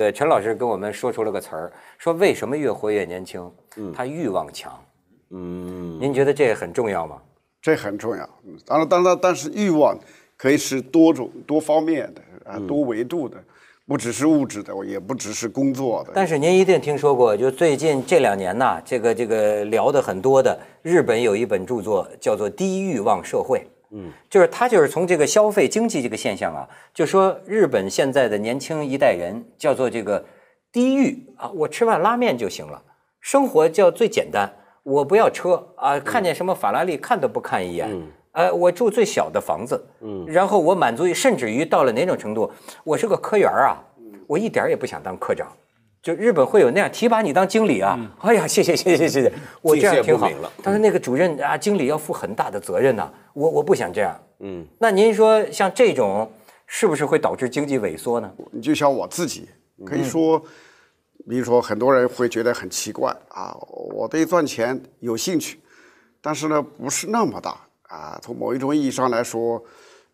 对，陈老师跟我们说出了个词儿，说为什么越活越年轻？嗯，他欲望强。嗯，您觉得这很重要吗？这很重要。当然，当然，但是欲望可以是多种、多方面的啊，多维度的，不只是物质的，也不只是工作的。但是您一定听说过，就最近这两年呐，这个这个聊的很多的，日本有一本著作叫做《低欲望社会》。嗯，就是他就是从这个消费经济这个现象啊，就说日本现在的年轻一代人叫做这个低欲啊，我吃碗拉面就行了，生活叫最简单。我不要车啊，看见什么法拉利看都不看一眼。呃，我住最小的房子，嗯，然后我满足于，甚至于到了哪种程度，我是个科员啊，我一点也不想当科长。就日本会有那样提拔你当经理啊？哎呀，谢谢谢谢谢谢，我这样挺好。但是那个主任啊，经理要负很大的责任呐，我我不想这样。嗯，那您说像这种是不是会导致经济萎缩呢？你就像我自己，可以说。比如说，很多人会觉得很奇怪啊，我对赚钱有兴趣，但是呢，不是那么大啊。从某一种意义上来说，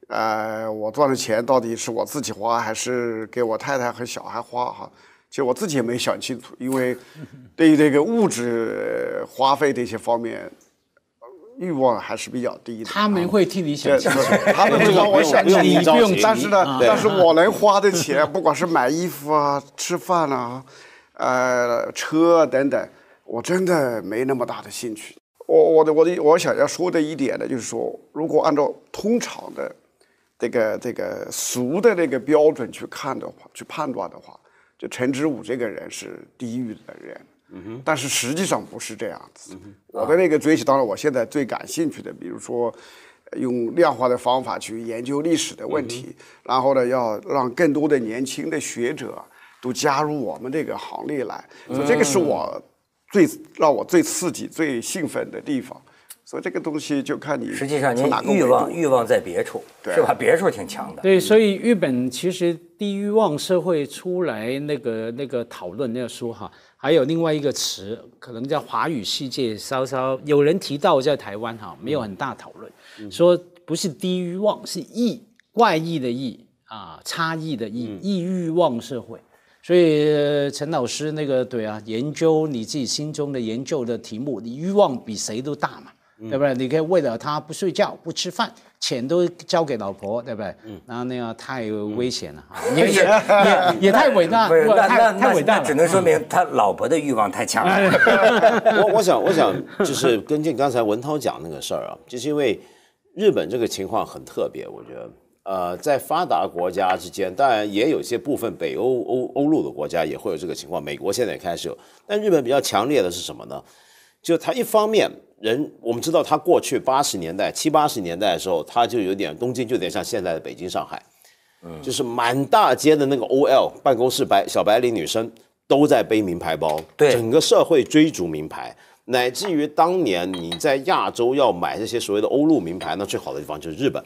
呃，我赚的钱到底是我自己花还是给我太太和小孩花哈？其实我自己也没想清楚，因为对于这个物质花费这些方面，欲望还是比较低的。他们会替你想清楚，他们会帮我想 清楚。但是呢，但是我能花的钱，不管是买衣服啊、吃饭啊。呃，车等等，我真的没那么大的兴趣。我我的我的我想要说的一点呢，就是说，如果按照通常的这个这个俗的那个标准去看的话，去判断的话，就陈之武这个人是地狱的人。嗯哼。但是实际上不是这样子。我的那个追求，当然我现在最感兴趣的，比如说用量化的方法去研究历史的问题，然后呢，要让更多的年轻的学者。都加入我们这个行列来，所以这个是我最让我最刺激、最兴奋的地方。所以这个东西就看你实际上，您欲望欲望在别处，是吧？别处挺强的。对，所以日本其实低欲望社会出来那个那个讨论那个书哈，还有另外一个词，可能在华语世界稍稍有人提到，在台湾哈没有很大讨论，说不是低欲望，是异怪异的异啊，差异的异，异欲望社会。所以陈老师那个对啊，研究你自己心中的研究的题目，你欲望比谁都大嘛，对不对？你可以为了他不睡觉、不吃饭，钱都交给老婆，对不对？嗯，然后那样太危险了，也也也 也太伟大，太太伟大，只能说明他老婆的欲望太强了。我我想我想就是跟进刚才文涛讲那个事儿啊，就是因为日本这个情况很特别，我觉得。呃，在发达国家之间，当然也有些部分北欧欧欧陆的国家也会有这个情况。美国现在也开始有，但日本比较强烈的是什么呢？就他一方面人，我们知道他过去八十年代、七八十年代的时候，他就有点东京，就有点像现在的北京、上海，嗯，就是满大街的那个 OL 办公室白小白领女生都在背名牌包，对，整个社会追逐名牌，乃至于当年你在亚洲要买这些所谓的欧陆名牌，那最好的地方就是日本。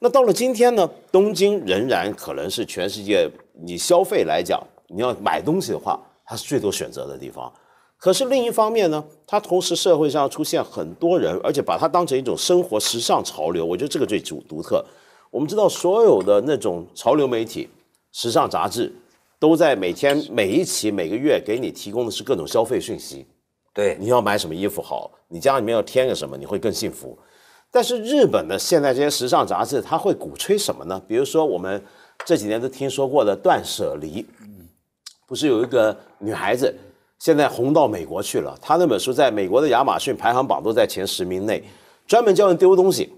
那到了今天呢，东京仍然可能是全世界你消费来讲，你要买东西的话，它是最多选择的地方。可是另一方面呢，它同时社会上出现很多人，而且把它当成一种生活时尚潮流。我觉得这个最独独特。我们知道，所有的那种潮流媒体、时尚杂志，都在每天每一期、每个月给你提供的是各种消费讯息。对，你要买什么衣服好，你家里面要添个什么，你会更幸福。但是日本的现在这些时尚杂志，它会鼓吹什么呢？比如说我们这几年都听说过的断舍离，不是有一个女孩子现在红到美国去了，他那本书在美国的亚马逊排行榜都在前十名内，专门教人丢东西，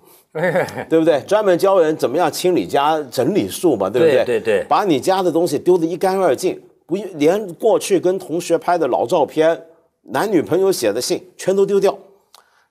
对不对？专门教人怎么样清理家、整理术嘛，对不对？对对，把你家的东西丢得一干二净，不连过去跟同学拍的老照片、男女朋友写的信全都丢掉，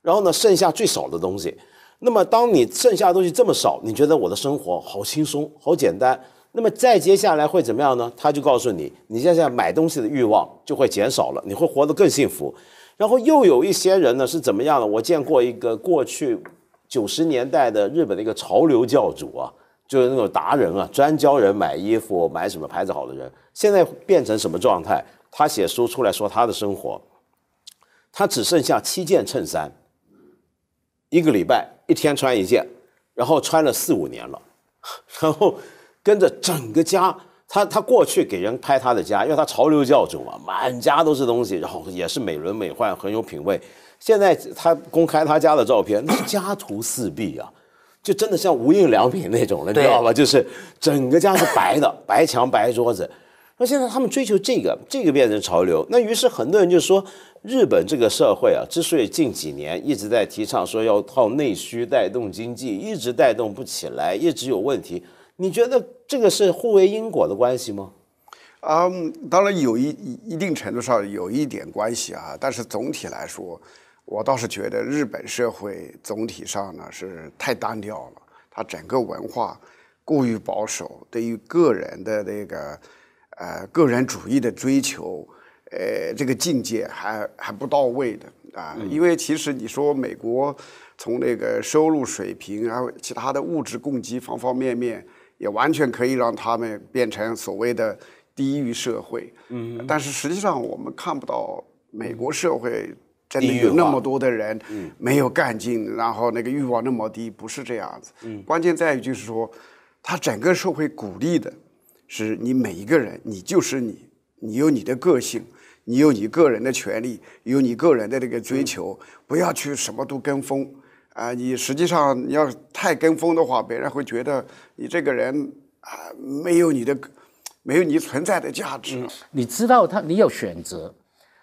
然后呢，剩下最少的东西。那么，当你剩下的东西这么少，你觉得我的生活好轻松、好简单？那么再接下来会怎么样呢？他就告诉你，你现在买东西的欲望就会减少了，你会活得更幸福。然后又有一些人呢是怎么样的？我见过一个过去九十年代的日本的一个潮流教主啊，就是那种达人啊，专教人买衣服、买什么牌子好的人。现在变成什么状态？他写书出来说他的生活，他只剩下七件衬衫，一个礼拜。一天穿一件，然后穿了四五年了，然后跟着整个家，他他过去给人拍他的家，因为他潮流教主嘛，满家都是东西，然后也是美轮美奂，很有品味。现在他公开他家的照片，那是家徒四壁啊，就真的像无印良品那种了，你知道吧？就是整个家是白的，白墙白桌子。那现在他们追求这个，这个变成潮流。那于是很多人就说，日本这个社会啊，之所以近几年一直在提倡说要靠内需带动经济，一直带动不起来，一直有问题。你觉得这个是互为因果的关系吗？嗯，当然有一一定程度上有一点关系啊，但是总体来说，我倒是觉得日本社会总体上呢是太单调了，它整个文化过于保守，对于个人的那个。呃，个人主义的追求，呃，这个境界还还不到位的啊。因为其实你说美国从那个收入水平，还有其他的物质供给方方面面，也完全可以让他们变成所谓的低欲社会。嗯。但是实际上我们看不到美国社会真的有那么多的人没有干劲，然后那个欲望那么低，不是这样子。嗯。关键在于就是说，他整个社会鼓励的。是你每一个人，你就是你，你有你的个性，你有你个人的权利，有你个人的这个追求，不要去什么都跟风啊！你实际上你要太跟风的话，别人会觉得你这个人啊没有你的，没有你存在的价值。你知道他，你有选择。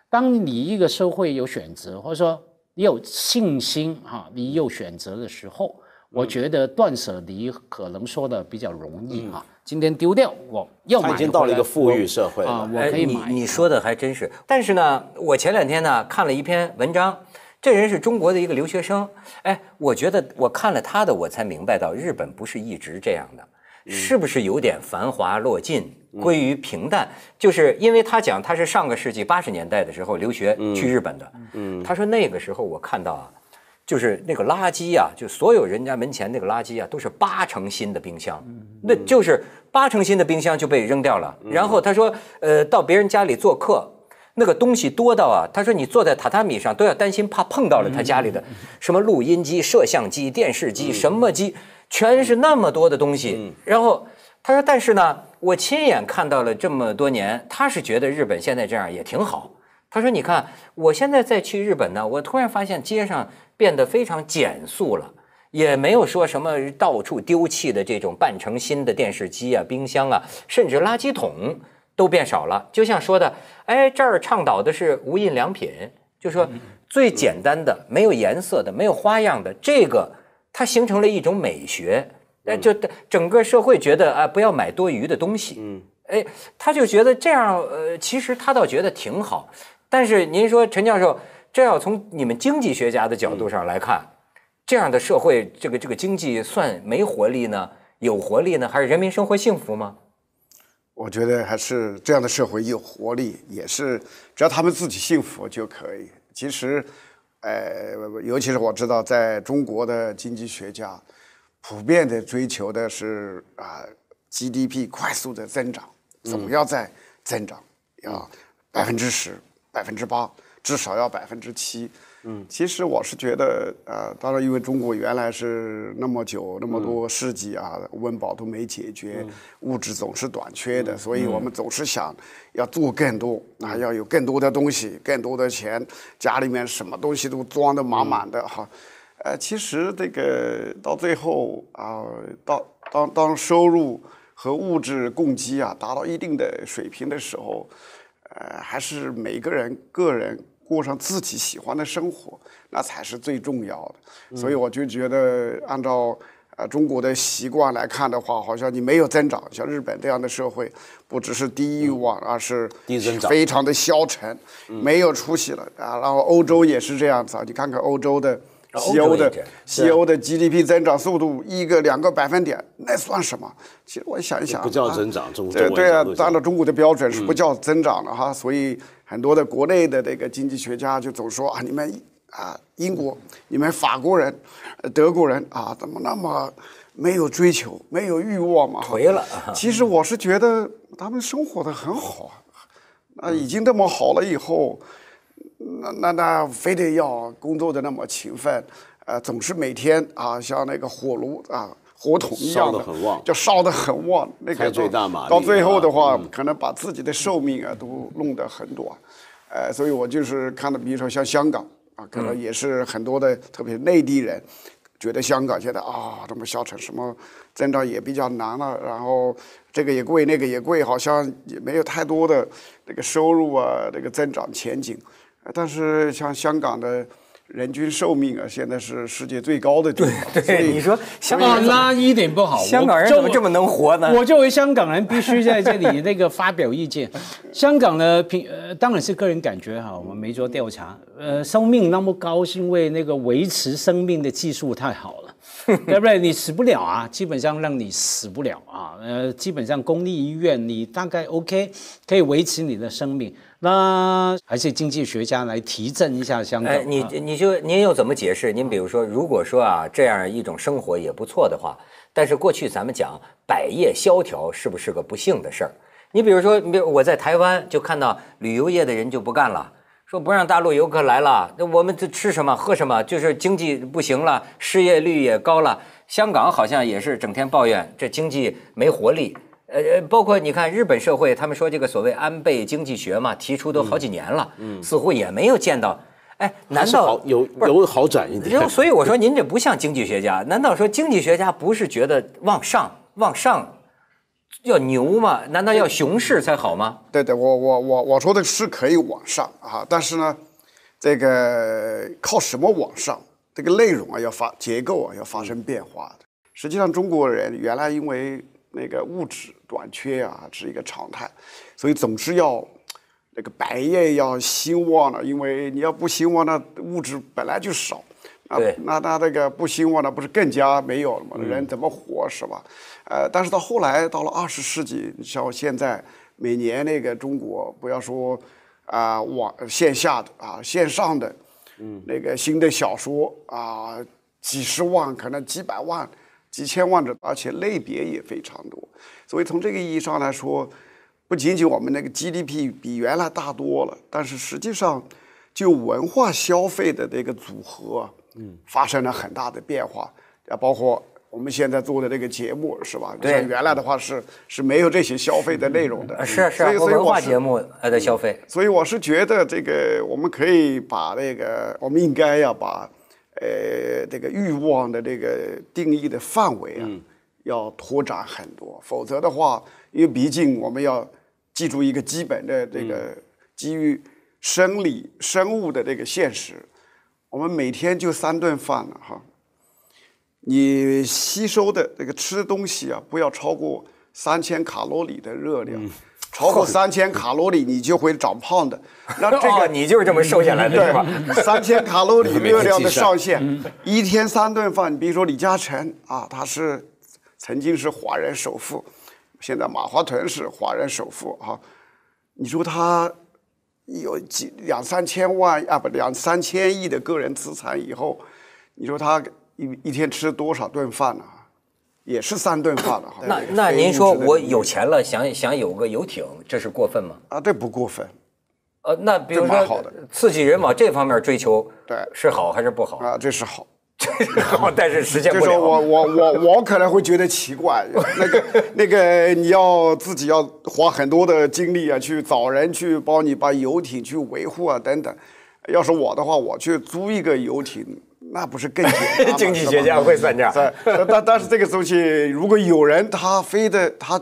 当你一个社会有选择，或者说你有信心哈，你有选择的时候。我觉得断舍离可能说的比较容易啊。今天丢掉，我要买。已经到了一个富裕社会啊，我可以买。你你说的还真是。但是呢，我前两天呢看了一篇文章，这人是中国的一个留学生。哎，我觉得我看了他的，我才明白到日本不是一直这样的，是不是有点繁华落尽，归于平淡？就是因为他讲他是上个世纪八十年代的时候留学去日本的。嗯，他说那个时候我看到啊。就是那个垃圾啊，就所有人家门前那个垃圾啊，都是八成新的冰箱，那就是八成新的冰箱就被扔掉了。然后他说，呃，到别人家里做客，那个东西多到啊，他说你坐在榻榻米上都要担心怕碰到了他家里的什么录音机、摄像机、电视机，什么机，全是那么多的东西。然后他说，但是呢，我亲眼看到了这么多年，他是觉得日本现在这样也挺好。他说，你看我现在再去日本呢，我突然发现街上。变得非常减速了，也没有说什么到处丢弃的这种半成新的电视机啊、冰箱啊，甚至垃圾桶都变少了。就像说的，哎，这儿倡导的是无印良品，就说最简单的、没有颜色的、没有花样的这个，它形成了一种美学。那就整个社会觉得啊，不要买多余的东西。嗯，哎，他就觉得这样，呃，其实他倒觉得挺好。但是您说，陈教授。这要从你们经济学家的角度上来看，这样的社会，这个这个经济算没活力呢，有活力呢，还是人民生活幸福吗？我觉得还是这样的社会有活力，也是只要他们自己幸福就可以。其实，呃，尤其是我知道，在中国的经济学家普遍的追求的是啊，GDP 快速的增长，总要在增长，要百分之十、百分之八。至少要百分之七，嗯，其实我是觉得，呃，当然，因为中国原来是那么久那么多世纪啊，温饱都没解决，物质总是短缺的，所以我们总是想要做更多，啊，要有更多的东西，更多的钱，家里面什么东西都装得满满的哈，呃，其实这个到最后啊，到当当收入和物质供给啊达到一定的水平的时候，呃，还是每个人个人。过上自己喜欢的生活，那才是最重要的。所以我就觉得，按照呃中国的习惯来看的话，好像你没有增长，像日本这样的社会，不只是低欲望，而是低增长，非常的消沉，没有出息了啊。然后欧洲也是这样子啊，你看看欧洲的。西欧的西欧的 GDP 增长速度一个两个百分点，那算什么？其实我想一想，不叫增长，中对对啊，按照中国的标准是不叫增长的哈。所以很多的国内的这个经济学家就总说啊，你们啊英国，你们法国人，德国人啊，怎么那么没有追求，没有欲望嘛？颓了。其实我是觉得他们生活的很好啊，已经这么好了以后。那那那非得要工作的那么勤奋，呃，总是每天啊像那个火炉啊火桶一样的，烧得很旺就烧得很旺。那开个最大马力到最后的话，嗯可能把自己的寿命啊都弄得很短。呃，所以我就是看到，比如说像香港啊，可能也是很多的，特别是内地人，觉得香港现在啊，这么小城什么增长也比较难了，然后这个也贵，那个也贵，好像也没有太多的这个收入啊，这个增长前景。呃但是像香港的人均寿命啊，现在是世界最高的地方。所对，你说香啊，港人那一点不好。香港人我怎么这么能活呢？我作为香港人，必须在这里 那个发表意见。香港的，平呃当然是个人感觉哈，我们没做调查。呃，生命那么高，是因为那个维持生命的技术太好了，对不对？你死不了啊，基本上让你死不了啊。呃，基本上公立医院你大概 OK，可以维持你的生命。那还是经济学家来提振一下香港。哎，你啊你就您又怎么解释？您比如说，如果说啊这样一种生活也不错的话，但是过去咱们讲百业萧条是不是个不幸的事儿？你比如说，你比如我在台湾就看到旅游业的人就不干了。说不让大陆游客来了，那我们这吃什么喝什么？就是经济不行了，失业率也高了。香港好像也是整天抱怨这经济没活力。呃呃，包括你看日本社会，他们说这个所谓安倍经济学嘛，提出都好几年了，似乎也没有见到。哎，难道好有有好转一点，？所以我说您这不像经济学家，难道说经济学家不是觉得往上往上要牛吗？难道要熊市才好吗？对对，我我我我说的是可以往上啊，但是呢，这个靠什么往上？这个内容啊要发结构啊要发生变化的。实际上，中国人原来因为那个物质短缺啊是一个常态，所以总是要那个百业要兴旺了，因为你要不兴旺，那物质本来就少。啊，那那那个不兴旺，那不是更加没有了吗？人怎么活是吧？呃，但是到后来到了二十世纪，像现在每年那个中国，不要说啊、网线下的啊线上的，嗯，那个新的小说啊，几十万可能几百万、几千万的，而且类别也非常多。所以从这个意义上来说，不仅仅我们那个 GDP 比原来大多了，但是实际上就文化消费的那个组合啊，嗯，发生了很大的变化，啊，包括我们现在做的这个节目是吧？对。像原来的话是是没有这些消费的内容的，呃是啊是啊所以，所以文化节目呃的消费，所以我是觉得这个我们可以把那个，我们应该要把呃这个欲望的这个定义的范围啊，要拓展很多，否则的话，因为毕竟我们要记住一个基本的这个基于生理生物的这个现实，我们每天就三顿饭了哈。你吸收的这个吃的东西啊，不要超过三千卡路里的热量，超过 三千卡路里你就会长胖的。那这 哦个你就是这么瘦下来的是吧？三千卡路里热量的上嗯限，一天三顿饭。你比如说李嘉诚啊，他是曾经是华人首富，现在马化腾是华人首富啊。你说他有几两三千万啊，不两三千亿的个人资产以后，你说他一一天吃多少顿饭呢、也是三顿饭了哈。那那您说我有钱了，想想有个游艇，这是过分吗？啊，这不过分呃，那比如说刺激人往这方面追求，对是好还是不好？啊，这是好。好，但是实现就是不了。我我我我可能会觉得奇怪，那个那个你要自己要花很多的精力啊，去找人去帮你把游艇去维护啊等等。要是我的话，我去租一个游艇，那不是更简单？经济学家会算账。在，但但是这个东西，如果有人他非得他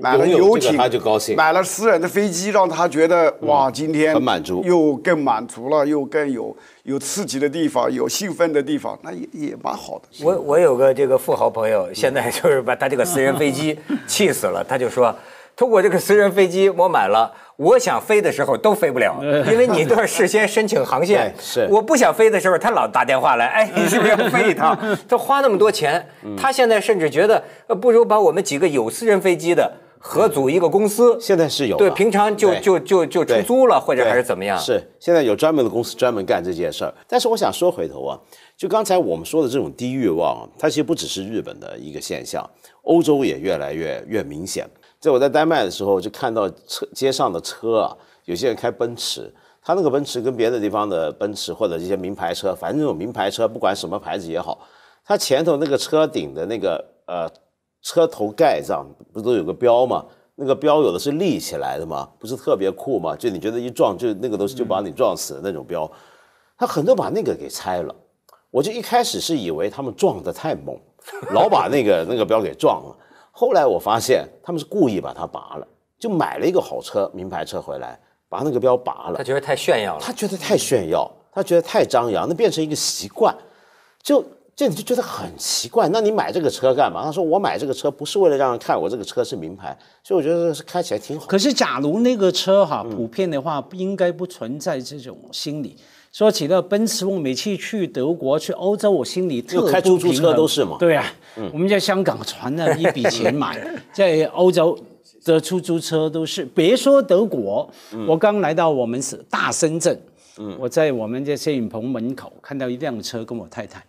买了游艇，他就高兴买了私人的飞机，让他觉得哇，今天很满足又更满足了，又更有有刺激的地方，有兴奋的地方，那也也蛮好的。我我有个这个富豪朋友，现在就是把他这个私人飞机气死了，他就说。通过这个私人飞机，我买了，我想飞的时候都飞不了，因为你都要事先申请航线。是我不想飞的时候，他老打电话来，哎，你是不是要飞一趟？他花那么多钱，他现在甚至觉得，呃，不如把我们几个有私人飞机的合组一个公司。现在是有对，平常就就就就出租了，或者还是怎么样？是，现在有专门的公司专门干这件事儿。但是我想说回头啊，就刚才我们说的这种低欲望啊，它其实不只是日本的一个现象，欧洲也越来越越明显。在我在丹麦的时候，就看到车街上的车啊，有些人开奔驰，他那个奔驰跟别的地方的奔驰或者这些名牌车，反正这种名牌车，不管什么牌子也好，它前头那个车顶的那个呃车头盖上不都有个标吗？那个标有的是立起来的吗，不是特别酷吗？就你觉得一撞就那个东西就把你撞死的那种标，他很多把那个给拆了。我就一开始是以为他们撞得太猛，老把那个 那个标给撞了。后来我发现他们是故意把它拔了，就买了一个好车名牌车回来，把那个标拔了。他觉得太炫耀了，他觉得太炫耀，他觉得太张扬，那变成一个习惯，就这你就觉得很奇怪。那你买这个车干嘛？他说我买这个车不是为了让人看我这个车是名牌，所以我觉得是开起来挺好。可是假如那个车哈普遍的话，应该不存在这种心理。说起了奔驰，我每次去德国、去欧洲，我心里特开出租车都是嘛。对啊，我们在香港存了一笔钱买，在欧洲的出租车都是。别说德国，我刚来到我们是大深圳，嗯我在我们这摄影棚门口看到一辆车，跟我太太，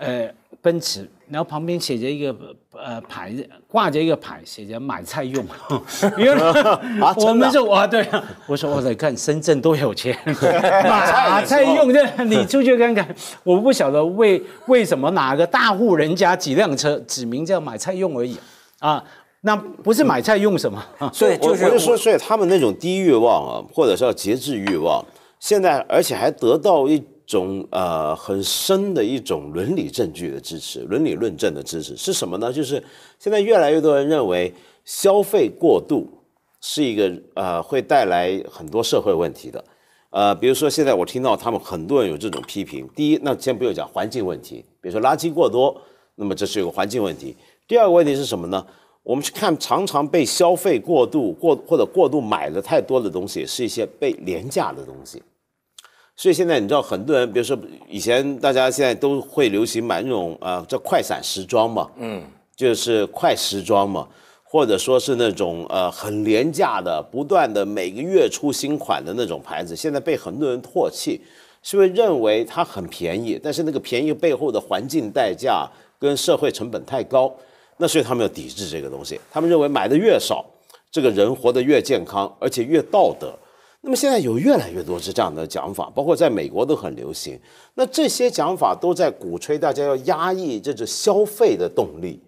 呃，奔驰。然后旁边写着一个呃牌子，挂着一个牌，写着买菜用。因为我们说哇，对啊，我说我在看深圳多有钱，买菜用的，你出去看看。我不晓得为为什么哪个大户人家几辆车指明叫买菜用而已啊？那不是买菜用什么？所以就是我就说，所以他们那种低欲望啊，或者是要节制欲望，现在而且还得到一。种呃很深的一种伦理证据的支持，伦理论证的支持是什么呢？就是现在越来越多人认为消费过度是一个呃会带来很多社会问题的，呃，比如说现在我听到他们很多人有这种批评。第一，那先不用讲环境问题，比如说垃圾过多，那么这是一个环境问题。第二个问题是什么呢？我们去看常常被消费过度过或者过度买的太多的东西，是一些被廉价的东西。所以现在你知道很多人，比如说以前大家现在都会流行买那种呃叫快闪时装嘛，嗯，就是快时装嘛，或者说是那种呃很廉价的，不断的每个月出新款的那种牌子，现在被很多人唾弃，是因为认为它很便宜，但是那个便宜背后的环境代价跟社会成本太高，那所以他们要抵制这个东西，他们认为买的越少，这个人活得越健康，而且越道德。那么现在有越来越多是这样的讲法，包括在美国都很流行。那这些讲法都在鼓吹大家要压抑这种消费的动力。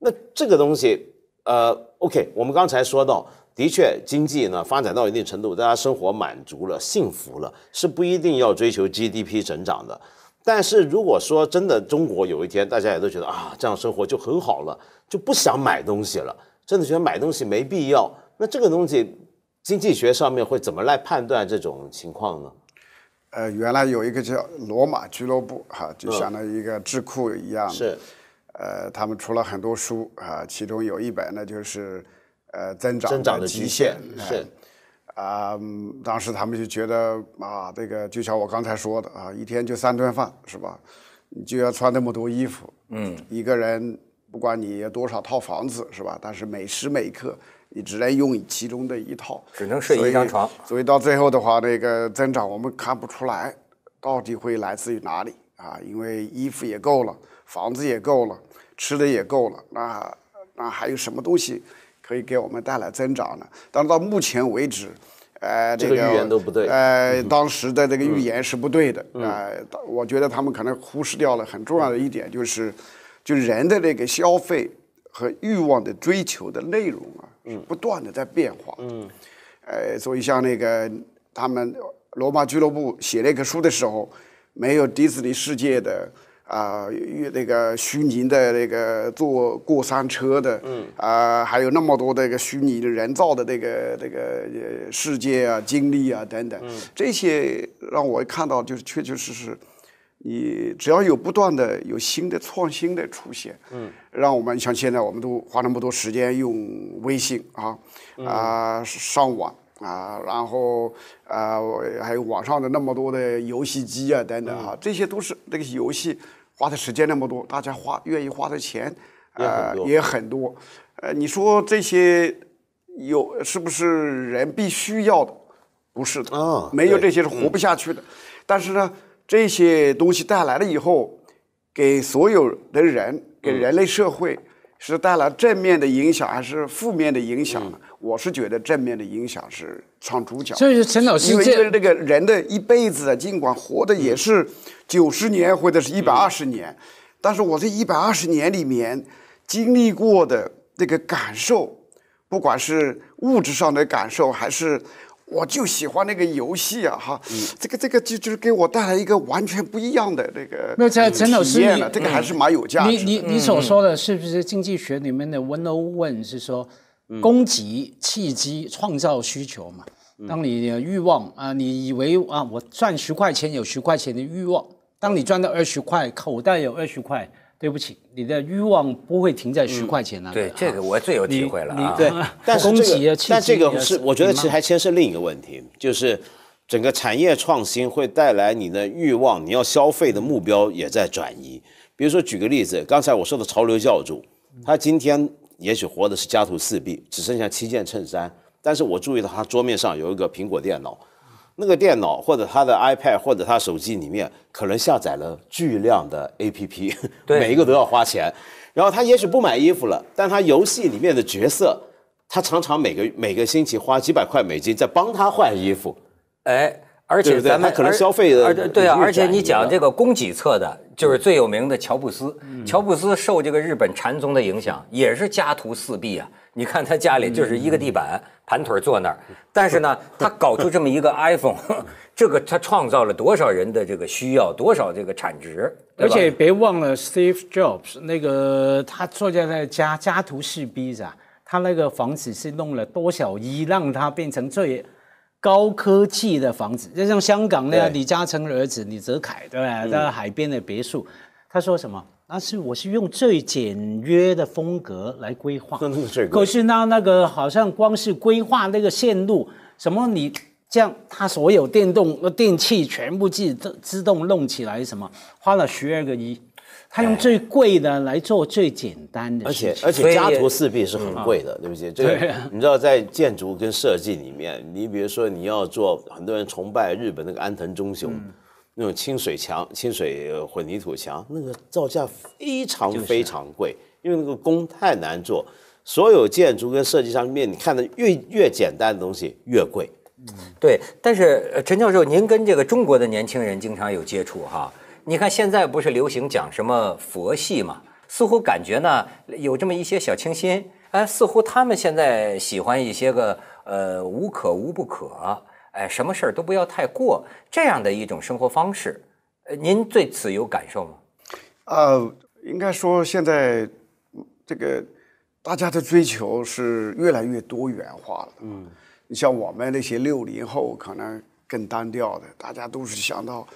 那这个东西，呃，OK，我们刚才说到，的确经济呢发展到一定程度，大家生活满足了、幸福了，是不一定要追求 GDP 增长的。但是如果说真的中国有一天大家也都觉得啊这样生活就很好了，就不想买东西了，真的觉得买东西没必要，那这个东西。经济学上面会怎么来判断这种情况呢？呃，原来有一个叫罗马俱乐部，哈，就相当于一个智库一样。是。呃，他们出了很多书啊，其中有一本呢，就是呃增长增长的极限。是。啊，当时他们就觉得啊，这个就像我刚才说的啊，一天就三顿饭是吧？你就要穿那么多衣服。嗯。一个人不管你有多少套房子是吧？但是每时每刻。你只能用其中的一套，只能睡一张床。所以到最后的话，那个增长我们看不出来，到底会来自于哪里啊？因为衣服也够了，房子也够了，吃的也够了，那那还有什么东西可以给我们带来增长呢？但是到目前为止，呃，这个预言都不对。呃，当时的这个预言是不对的。呃，我觉得他们可能忽视掉了很重要的一点，就是就人的这个消费和欲望的追求的内容啊。不断的在变化，嗯，呃，所以像那个他们罗马俱乐部写那个书的时候，没有迪士尼世界的啊，那个虚拟的那个坐过山车的，嗯，啊，还有那么多那个虚拟的人造的那个那个世界啊、经历啊等等，这些让我看到就是确确实实。你只要有不断的有新的创新的出现，嗯，让我们像现在我们都花那么多时间用微信啊，啊上网啊，然后啊还有网上的那么多的游戏机啊等等哈，这些都是这个游戏花的时间那么多，大家花愿意花的钱啊也很多，呃，你说这些有是不是人必须要的？不是的啊，没有这些是活不下去的，但是呢。这些东西带来了以后，给所有的人，给人类社会是带来正面的影响还是负面的影响呢？我是觉得正面的影响是唱主角。所以陈老师，因为这个人的一辈子啊，尽管活的也是九十年或者是一百二十年，但是我这一百二十年里面，经历过的那个感受，不管是物质上的感受，还是我就喜欢那个游戏啊，哈，这个这个就就是给我带来一个完全不一样的那个那在陈老师体验你了这个还是蛮有价值的。你你你所说的是不是经济学里面的 one o one 是说供给、契机、创造需求嘛？当你的欲望啊，你以为啊，我赚十块钱有十块钱的欲望，当你赚到二十块，口袋有二十块，对不起，你的欲望不会停在十块钱那个。对，这个我最有体会了啊。对，但是这个但这个是我觉得其实还牵涉另一个问题，就是整个产业创新会带来你的欲望，你要消费的目标也在转移。比如说举个例子，刚才我说的潮流教主，他今天也许活的是家徒四壁，只剩下七件衬衫，但是我注意到他桌面上有一个苹果电脑。那个电脑或者他的 iPad 或者他手机里面可能下载了巨量的 APP，对每一个都要花钱。然后他也许不买衣服了，但他游戏里面的角色，他常常每个每个星期花几百块美金在帮他换衣服。哎，而且咱们可能消费的而对啊，而且你讲这个供给侧的，就是最有名的乔布斯。嗯乔布斯受这个日本禅宗的影响，也是家徒四壁啊。你看他家里就是一个地板，盘腿坐那儿。但是呢，他搞出这么一个 iPhone，这个他创造了多少人的这个需要，多少这个产值，而且别忘了 Steve Jobs 那个他坐在那家家徒四壁是吧？他那个房子是弄了多少亿，让他变成最高科技的房子，就像香港那样，对李嘉诚的儿子李泽楷对吧？在海边的别墅，他说什么？那是我是用最简约的风格来规划，可是呢，那个好像光是规划那个线路，什么你这样，它所有电动呃电器全部自自自动弄起来，什么花了十二个亿，他用最贵的来做最简单的而且而且家徒四壁是很贵的，对。不起？这个对。你知道，在建筑跟设计里面，你比如说你要做，很多人崇拜日本那个安藤忠雄。那种清水墙、清水呃混凝土墙，那个造价非常非常贵，因为那个工太难做。所有建筑跟设计上面，你看的越越简单的东西越贵。嗯对，但是呃陈教授，您跟这个中国的年轻人经常有接触哈。你看现在不是流行讲什么佛系嘛？似乎感觉呢有这么一些小清新，哎，似乎他们现在喜欢一些个呃无可无不可，哎，什么事儿都不要太过这样的一种生活方式。呃，您对此有感受吗？呃，应该说现在嗯这个大家的追求是越来越多元化了。嗯，你像我们那些六零后，可能更单调的，大家都是想到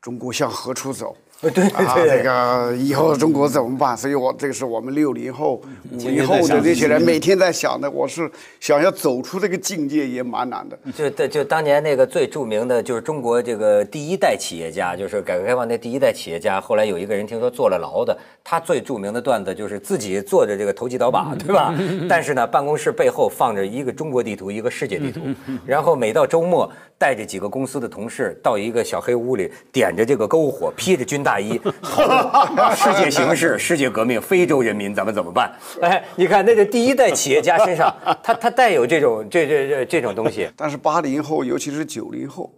中国向何处走。对对啊，这个以后中国怎么办？所以我这个是我们六零后、五零后的这些人每天在想的。我是想要走出这个境界也蛮难的。就对就当年那个最著名的就是中国这个第一代企业家，就是改革开放那第一代企业家。后来有一个人听说坐了牢的，他最著名的段子就是自己坐着这个投机倒把，对吧？但是呢，办公室背后放着一个中国地图，一个世界地图，然后每到周末带着几个公司的同事到一个小黑屋里，点着这个篝火，披着军大衣，讨 论世界形势、世界革命、非洲人民咱们怎么办？哎，你看那个第一代企业家身上，他他带有这种这这这这种东西。但是八零后，尤其是九零后，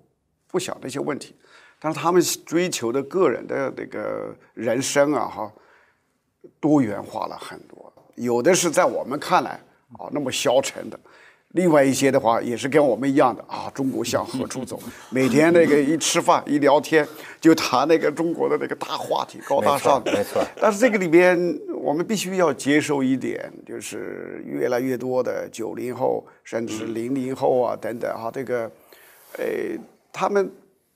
不想这些问题，但是他们追求的个人的那个人生啊，哈，多元化了很多。有的是在我们看来啊那么消沉的，另外一些的话也是跟我们一样的啊，中国向何处走？每天那个一吃饭一聊天就谈那个中国的那个大话题，高大上的。没错但是这个里边，我们必须要接受一点，就是越来越多的九零后，甚至零零后啊等等哈、这个，呃，他们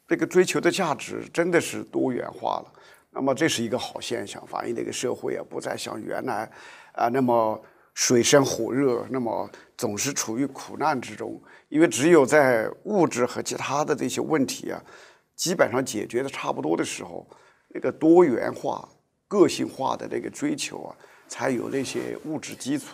这个追求的价值真的是多元化了。那么这是一个好现象，反映这个社会啊不再像原来啊那么水深火热，那么总是处于苦难之中。因为只有在物质和其他的这些问题啊，基本上解决的差不多的时候，那个多元化、个性化的那个追求啊，才有那些物质基础。